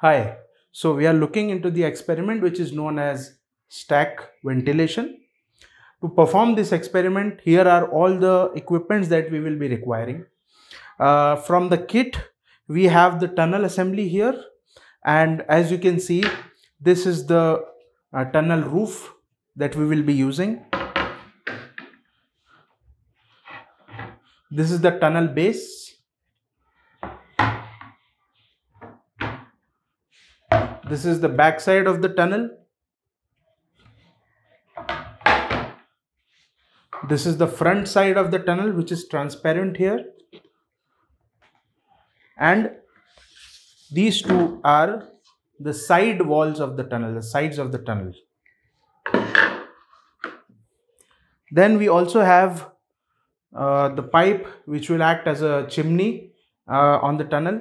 Hi, so we are looking into the experiment which is known as stack ventilation. To perform this experiment, here are all the equipments that we will be requiring. Uh, from the kit, we have the tunnel assembly here and as you can see, this is the uh, tunnel roof that we will be using. This is the tunnel base This is the back side of the tunnel. This is the front side of the tunnel which is transparent here. And these two are the side walls of the tunnel, the sides of the tunnel. Then we also have uh, the pipe which will act as a chimney uh, on the tunnel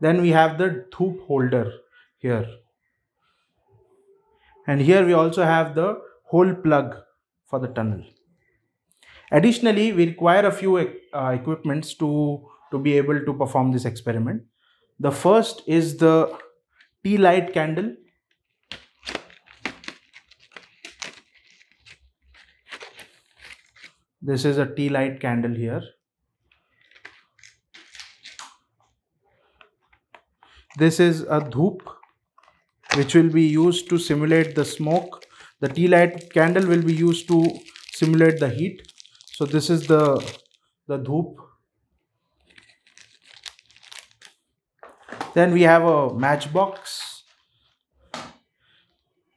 Then we have the dhoop holder here. And here we also have the hole plug for the tunnel. Additionally, we require a few uh, equipments to, to be able to perform this experiment. The first is the tea light candle. This is a tea light candle here. This is a dhoop which will be used to simulate the smoke. The tea light candle will be used to simulate the heat. So this is the, the dhoop. Then we have a matchbox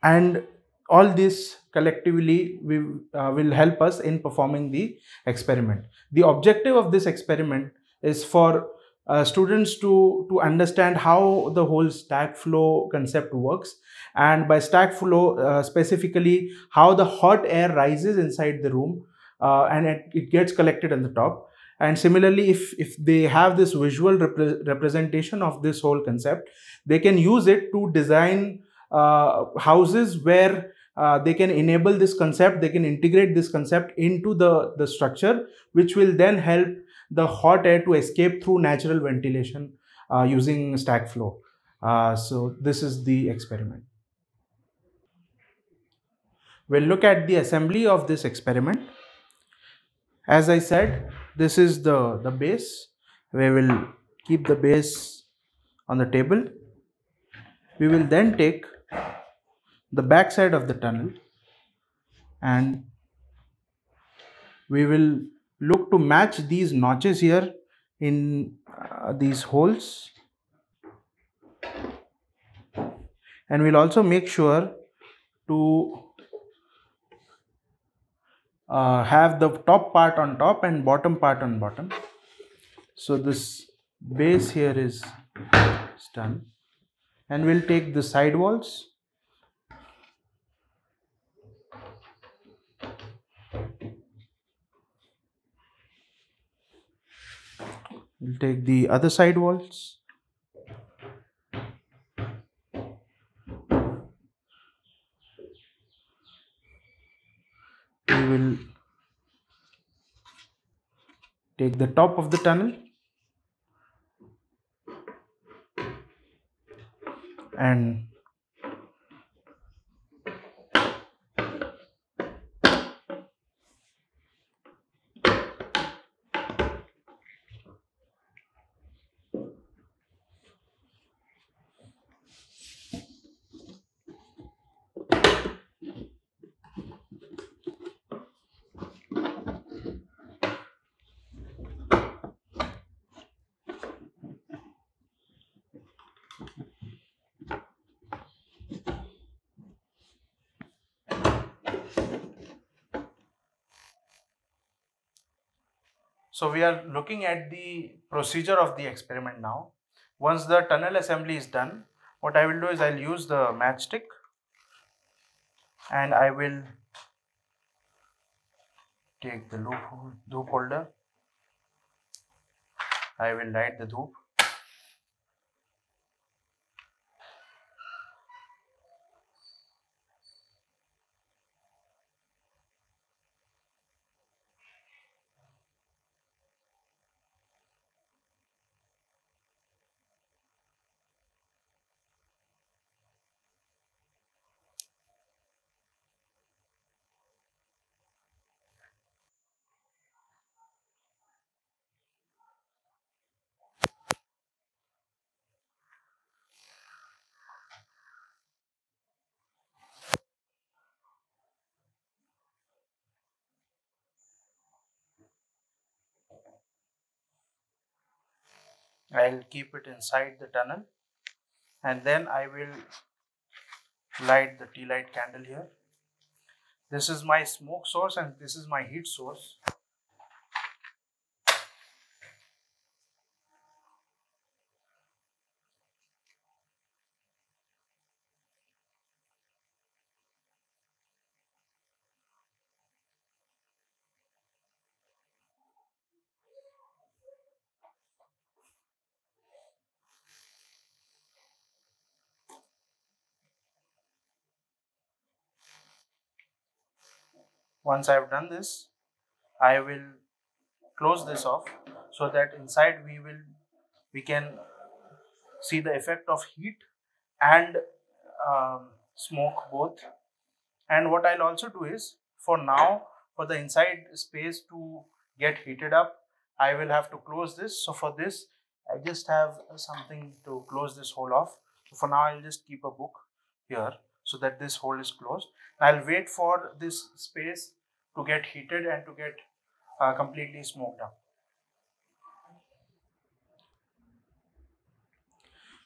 and all this collectively we, uh, will help us in performing the experiment. The objective of this experiment is for uh, students to to understand how the whole stack flow concept works. And by stack flow uh, specifically how the hot air rises inside the room uh, and it, it gets collected on the top. And similarly if if they have this visual repre representation of this whole concept they can use it to design uh, houses where uh, they can enable this concept they can integrate this concept into the the structure which will then help the hot air to escape through natural ventilation uh, using stack flow. Uh, so this is the experiment. We'll look at the assembly of this experiment. As I said, this is the, the base. We will keep the base on the table. We will then take the back side of the tunnel and we will look to match these notches here in uh, these holes. And we'll also make sure to uh, have the top part on top and bottom part on bottom. So this base here is done. And we'll take the side walls We'll take the other side walls. We will take the top of the tunnel and So we are looking at the procedure of the experiment now. Once the tunnel assembly is done, what I will do is I'll use the matchstick and I will take the loop dhoop holder. I will light the dhoop I'll keep it inside the tunnel and then I will light the tea light candle here. This is my smoke source and this is my heat source. Once I have done this, I will close this off so that inside we will we can see the effect of heat and um, smoke both. And what I'll also do is for now for the inside space to get heated up I will have to close this. So for this I just have something to close this hole off. So for now I'll just keep a book here so that this hole is closed. I'll wait for this space to get heated and to get uh, completely smoked up.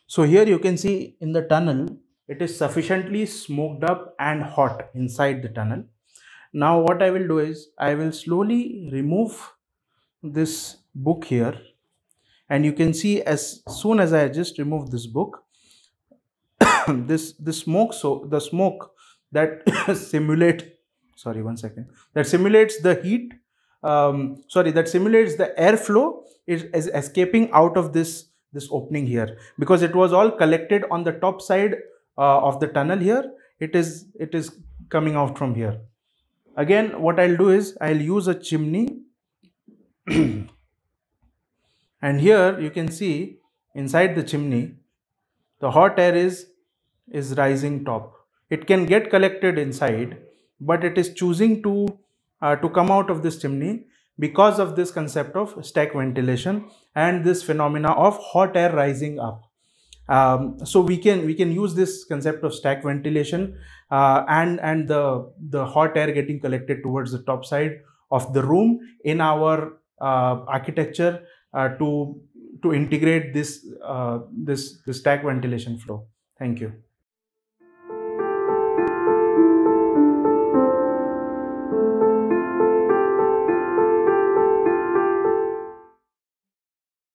So here you can see in the tunnel, it is sufficiently smoked up and hot inside the tunnel. Now what I will do is I will slowly remove this book here. And you can see as soon as I just remove this book, this the smoke so the smoke that simulate sorry one second. That simulates the heat um, sorry that simulates the airflow is, is escaping out of this this opening here. Because it was all collected on the top side uh, of the tunnel here it is it is coming out from here. Again what i'll do is i'll use a chimney. And here you can see inside the chimney the hot air is is rising top it can get collected inside but it is choosing to uh, to come out of this chimney because of this concept of stack ventilation and this phenomena of hot air rising up. Um, so we can we can use this concept of stack ventilation uh, and and the the hot air getting collected towards the top side of the room in our uh, architecture uh, to to integrate this uh, this this stack ventilation flow. Thank you.